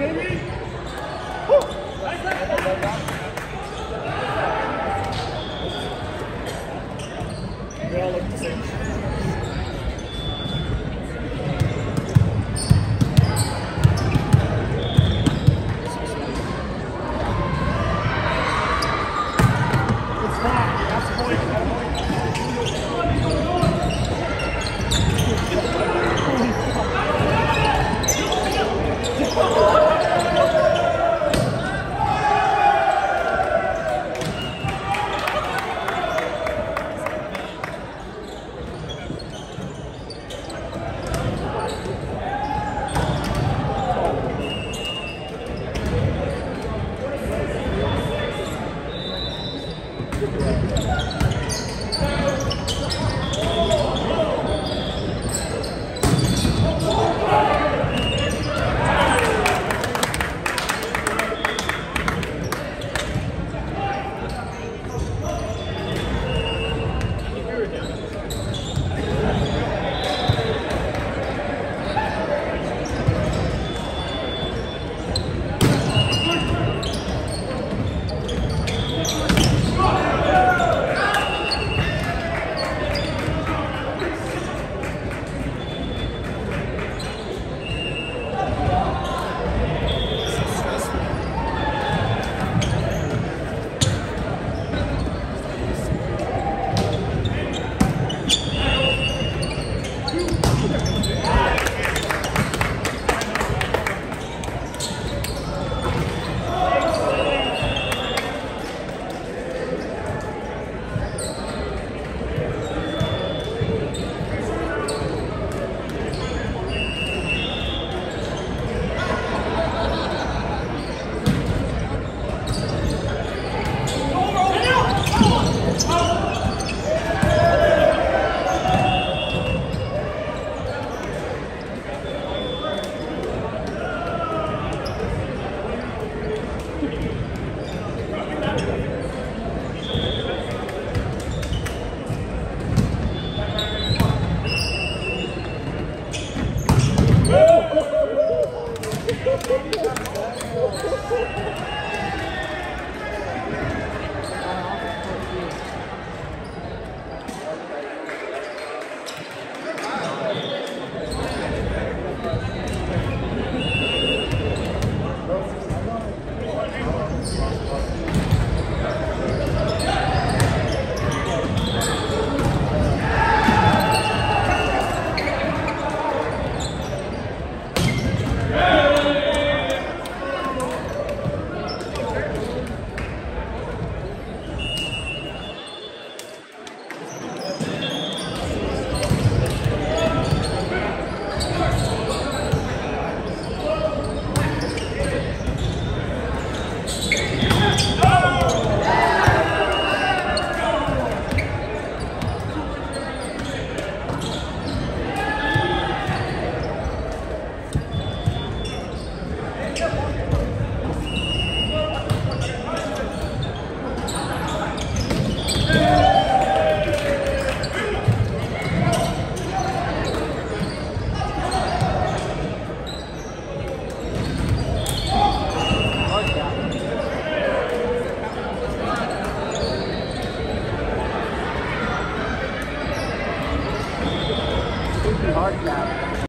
baby. Woo. Yeah.